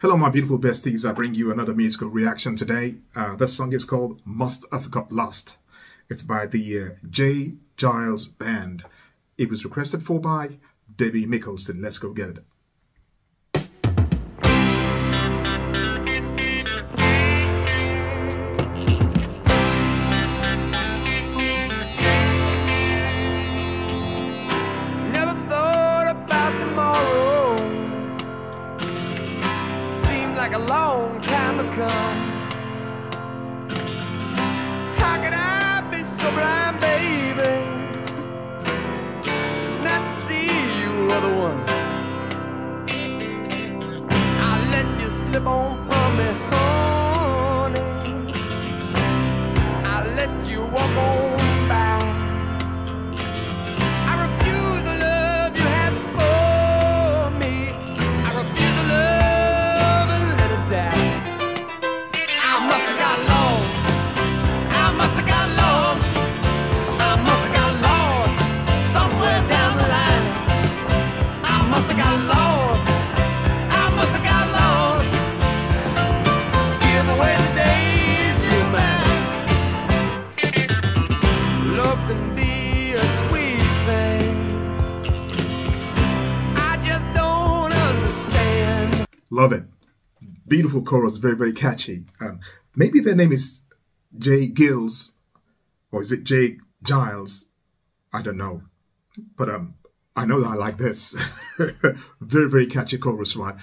Hello, my beautiful besties. I bring you another musical reaction today. Uh, this song is called Must Have Got Lost. It's by the uh, J. Geils Band. It was requested for by Debbie Mickelson. Let's go get it. Like a long time to come. How could I be so blind, baby? Not to see you are the one. I let you slip on from me, honey. I let you walk on Love it. Beautiful chorus, very, very catchy. Um, maybe their name is Jay Gills, or is it Jay Giles? I don't know. But um, I know that I like this. very, very catchy chorus, right?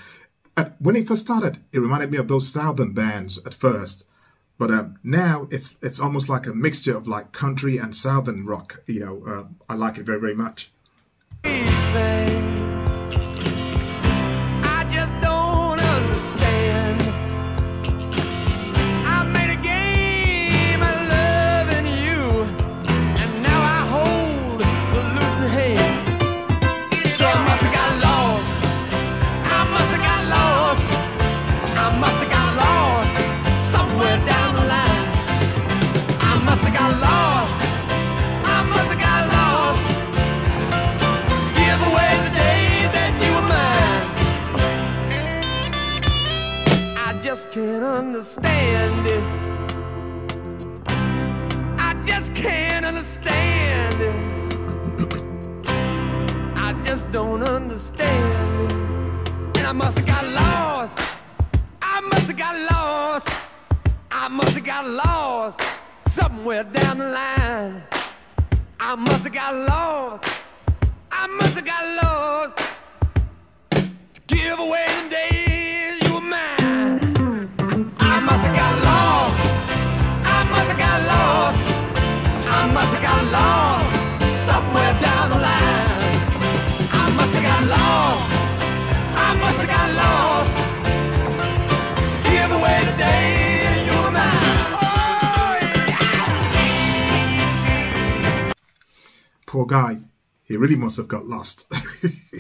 And when it first started, it reminded me of those southern bands at first. But um, now it's it's almost like a mixture of like country and southern rock. You know, uh, I like it very, very much. thing. Understand it. I just can't understand it. I just don't understand it. And I must have got lost. I must have got lost. I must have got lost somewhere down the line. I must have got lost. I must have got lost. Give away Poor guy. He really must have got lost.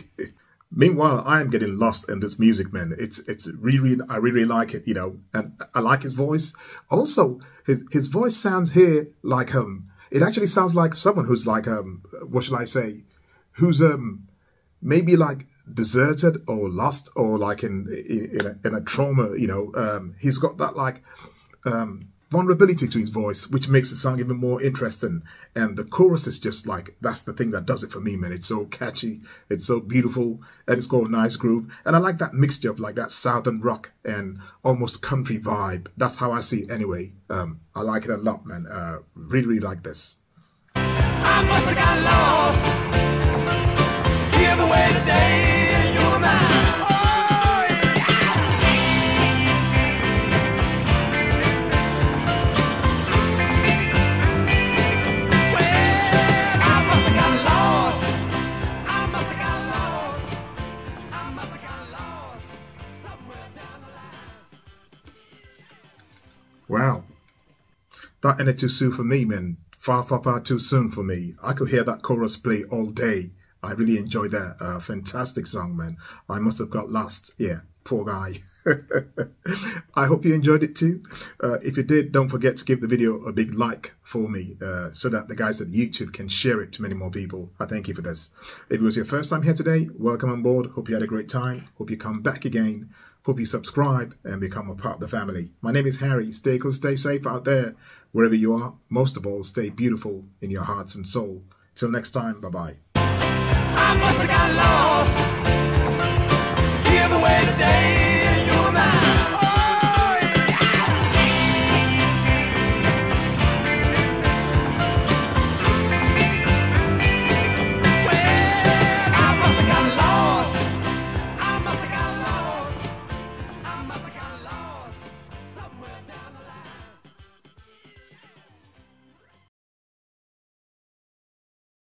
Meanwhile, I am getting lost in this music, man. It's it's really I really like it, you know, and I like his voice. Also, his his voice sounds here like um, it actually sounds like someone who's like um, what should I say, who's um, maybe like deserted or lost or like in in, in, a, in a trauma, you know. Um, he's got that like um, vulnerability to his voice, which makes the song even more interesting. And the chorus is just like that's the thing that does it for me, man. It's so catchy, it's so beautiful, and it's got a nice groove. And I like that mixture of like that southern rock and almost country vibe. That's how I see it anyway. Um, I like it a lot, man. Uh, really, really like this. I must have got lost. Give away the That ended too soon for me, man. Far, far, far too soon for me. I could hear that chorus play all day. I really enjoyed that. Uh, fantastic song, man. I must have got lost. Yeah, poor guy. I hope you enjoyed it too. Uh, if you did, don't forget to give the video a big like for me uh, so that the guys at YouTube can share it to many more people. I thank you for this. If it was your first time here today, welcome on board. Hope you had a great time. Hope you come back again. Hope you subscribe and become a part of the family. My name is Harry. Stay cool, stay safe out there, wherever you are. Most of all, stay beautiful in your hearts and soul. Till next time, bye bye. I must have got lost. Give away the day.